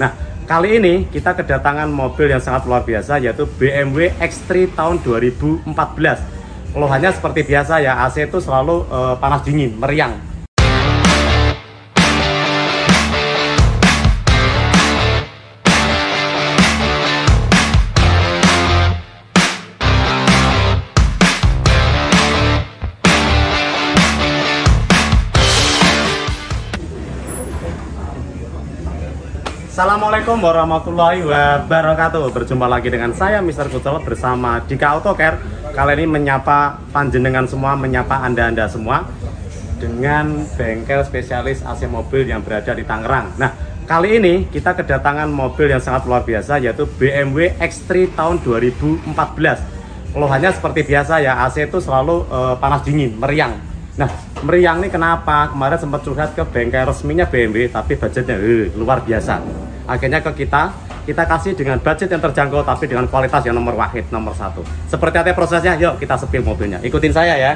Nah, kali ini kita kedatangan mobil yang sangat luar biasa yaitu BMW X3 tahun 2014. Keluhannya seperti biasa ya, AC itu selalu uh, panas dingin, meriang. Assalamualaikum warahmatullahi wabarakatuh. Berjumpa lagi dengan saya Mr. Kucel bersama Dika Autocare. Kali ini menyapa panjenengan semua, menyapa anda-anda semua Dengan bengkel spesialis AC mobil yang berada di Tangerang. Nah, kali ini kita kedatangan mobil yang sangat luar biasa Yaitu BMW X3 tahun 2014 Keluhannya seperti biasa ya, AC itu selalu uh, panas dingin, meriang. Nah, meriang ini kenapa? Kemarin sempat curhat ke bengkel resminya BMW, tapi budgetnya uh, luar biasa akhirnya ke kita kita kasih dengan budget yang terjangkau tapi dengan kualitas yang nomor wahid nomor satu seperti apa prosesnya yuk kita sepil mobilnya ikutin saya ya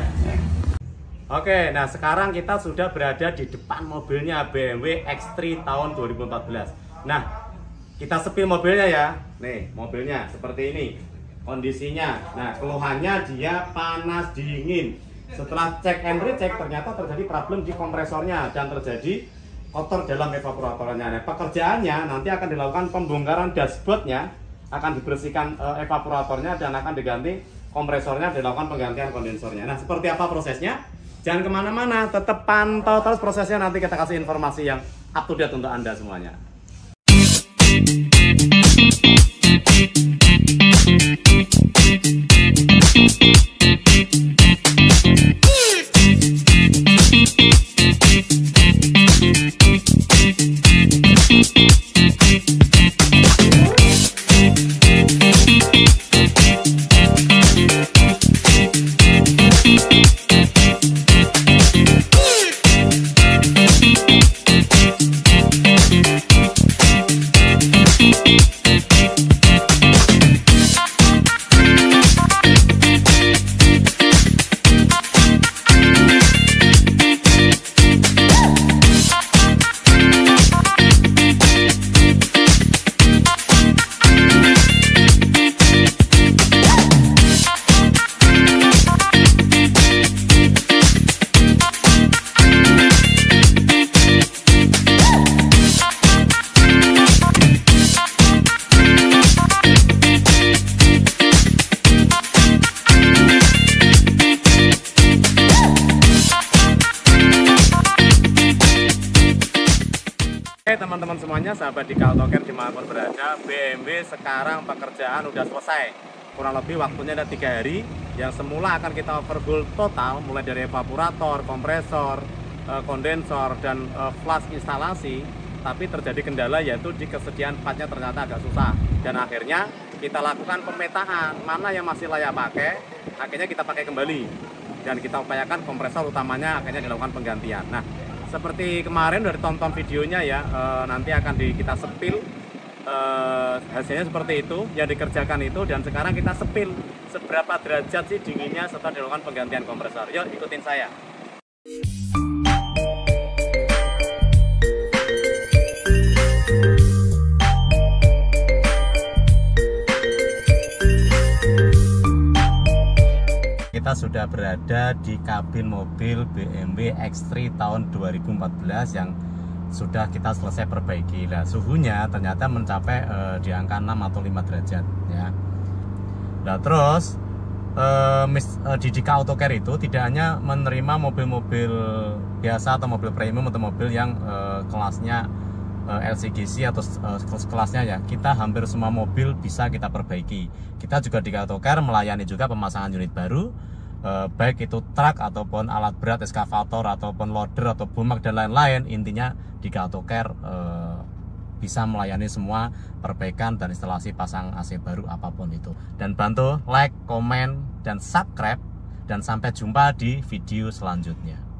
Oke, nah sekarang kita sudah berada di depan mobilnya BMW X3 tahun 2014. Nah, kita sepil mobilnya ya. Nih, mobilnya seperti ini. Kondisinya. Nah, keluhannya dia panas dingin. Setelah cek and recheck ternyata terjadi problem di kompresornya dan terjadi kotor dalam evaporatornya. Nah, pekerjaannya nanti akan dilakukan pembongkaran dashboardnya, akan dibersihkan e, evaporatornya dan akan diganti kompresornya, dilakukan penggantian kondensornya. Nah, seperti apa prosesnya? Jangan ke mana-mana, tetap pantau terus prosesnya. Nanti kita kasih informasi yang up to date untuk anda semuanya. Teman-teman semuanya, sahabat di Kaltoker di mana pun berada BMW sekarang pekerjaan udah selesai. Kurang lebih waktunya ada tiga hari Yang semula akan kita overhaul total Mulai dari evaporator, kompresor, eh, kondensor, dan eh, flash instalasi. Tapi terjadi kendala yaitu di kesediaan partnya ternyata agak susah. Dan akhirnya kita lakukan pemetaan Mana yang masih layak pakai Akhirnya kita pakai kembali. Dan kita upayakan kompresor utamanya akhirnya dilakukan penggantian. Nah seperti kemarin dari tonton videonya ya e, nanti akan di, kita sepil. E, hasilnya seperti itu yang dikerjakan itu dan sekarang kita sepil. Seberapa derajat sih dinginnya setelah dilakukan penggantian kompresor? Yuk ikutin saya sudah berada di kabin mobil BMW X3 tahun 2014 yang sudah kita selesai perbaiki. Nah, suhunya ternyata mencapai uh, di angka 6 atau 5 derajat ya. Nah, terus uh, uh, di Dika Autocare itu tidak hanya menerima mobil-mobil biasa atau mobil premium atau mobil yang uh, kelasnya LCGC atau uh, kelasnya ya kita hampir semua mobil bisa kita perbaiki kita juga di Autocare melayani juga pemasangan unit baru eh, baik itu truk ataupun alat berat eskavator ataupun loader atau bumak dan lain-lain intinya di Care eh, bisa melayani semua perbaikan dan instalasi pasang AC baru apa pun itu. Dan bantu like, komen, dan subscribe dan sampai jumpa di video selanjutnya